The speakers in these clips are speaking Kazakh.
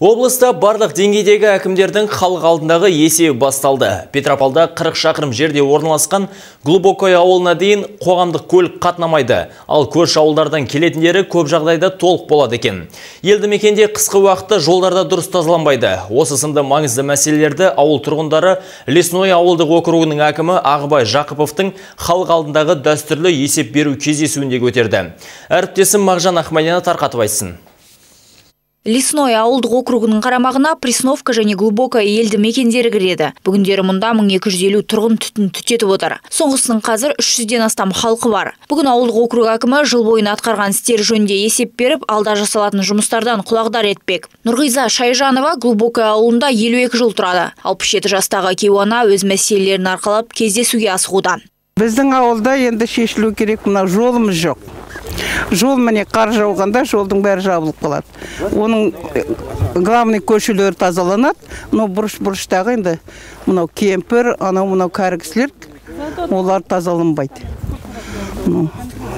Облыста барлық деңгейдегі әкімдердің халық алдындағы есебі басталды. Петропавлда 40 шақырым жерде орналасқан глубокой ауылына дейін қоғамдық көлік қатынамайды. Ал көрші ауылдардан келетіндері көп жағдайда толық болады екен. Елді мекенде қысқы уақытта жолдарда дұрыс тазаланбайды. Осы сынды маңызды мәселелерді ауыл тұрғындары Лесной ауылдық округінің әкімі Ағыбай Жақыповтың халық алдындағы дәстүрлі есеп беру кездесуінде көтерді. Әріптесім Мағжан Ахмадина тарқатып айтсын. Лесной ауылдық округінің қарамағына Пресновка және Глубокая елді мекендері кіреді. Бүгіндері мұнда 1250 тұрғын түтін түтетіп отыр. Соңғысының қазір 300-ден астам халқы бар. Бүгін ауылдық округ әкімі жыл бойына атқарған істер жөнінде есеп беріп, алда жасалатын жұмыстардан құлағдар етпек. Нұрғиза Шайжанова Глубокая ауылында 52 жыл тұрады. 67 жастағы кейуана өз мәселелерін арқалап кездесуге асығуда. Біздің ауылда енді шешілу керек мына жолымыз жоқ жол міне қар жауғанда жолдың бәрі жабылып қалады. Оның главный көшелері тазаланады. Мынау бұрыш бұрыштағы енді мынау кемпір анау мынау кәрі кісілер олар тазаланбайды.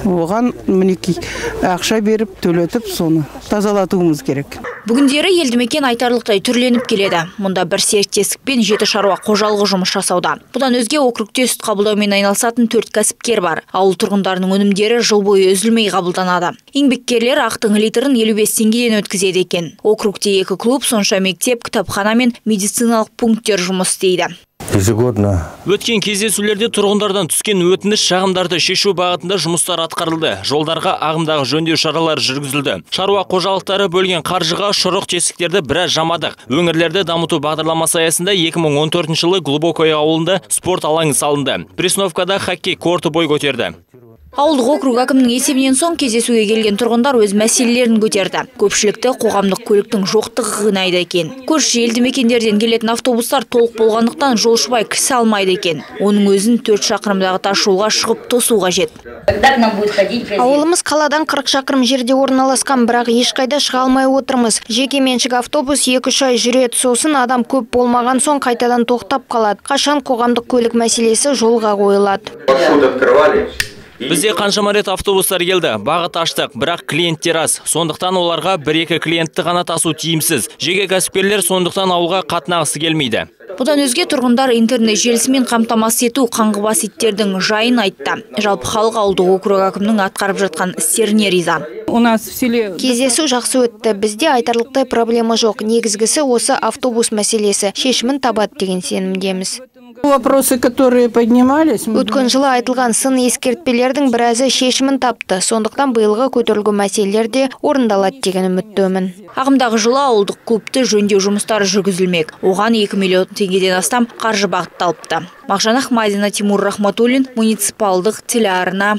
Оған мінекей ақша беріп төлетіп соны тазалатуымыз керек. Бүгіндері елді мекен айтарлықтай түрленіп келеді. Мұнда бір серіктестікпен жеті шаруа қожалығы жұмыс жасауда. Бұдан өзге округте сүт қабылдаумен айналысатын төрт кәсіпкер бар. Ауыл тұрғындарының өнімдері жыл бойы үзілмей қабылданады. Еңбеккерлер ақтың литрін елу бес теңгеден өткізеді екен. Округте екі клуб сонша мектеп кітапхана мен медициналық пункттер жұмыс істейді. Ежегодно өткен кездесулерде тұрғындардан түскен өтініш шағымдарды шешу бағытында жұмыстар атқарылды. Жолдарға ағымдағы жөндеу шаралары жүргізілді. Шаруа қожалықтары бөлген қаржыға шұрық тесіктерді біраз жамадық. Өңірлерді дамыту бағдарламасы аясында 2014 жылы глубокое ауылында спорт алаңы салынды. Пресновкада хоккей корты бой көтерді. Ауылдық округ әкімінің есебінен соң кездесуге келген тұрғындар өз мәселелерін көтерді. Көпшілікті қоғамдық көліктің жоқтығы қинайды екен. Көрші елді мекендерден келетін автобустар толық болғандықтан жолшыбай кісе алмайды екен. Оның өзін төрт шақырымдағы тас жолға шығып тосу қажет. Ауылымыз қаладан 40 шақырым жерде орналасқан бірақ ешқайда шыға алмай отырмыз. Жеке меншік автобус екі үш ай жүреді. Сосын адам көп болмаған соң қайтадан тоқтап қалады. Қашан қоғамдық көлік мәселесі жолға қойылады? Бізде қаншама рет автобустар келді бағыт аштық бірақ клиенттер аз. Сондықтан оларға бір екі клиентті ғана тасу тиімсіз. Жеке кәсіпкерлер сондықтан ауылға қатынағысы келмейді. Бұдан өзге тұрғындар интернет желісімен қамтамасыз ету қаңғыбас иттердің жайын айтты. Жалпы халық ауылдық округ әкімінің атқарып жатқан істеріне риза. У нас в селе кездесу жақсы өтті. Бізде айтарлықтай проблема жоқ. Негізгісі осы автобус мәселесі. Шешімін табады деген сенімдеміз. Вопросы которые поднимались өткен жылы айтылған сын ескертпелердің біразы шешімін тапты. Сондықтан биылғы көтерілген мәселелер де орындалады деген үміттемін. Ағымдағы жылы ауылдық клубты жөндеу жұмыстары жүргізілмек. Оған 2 миллион теңгеден астам қаржы бағытталыпты. Мағжан ахмадина тимур рахматуллин муниципалдық телеарна.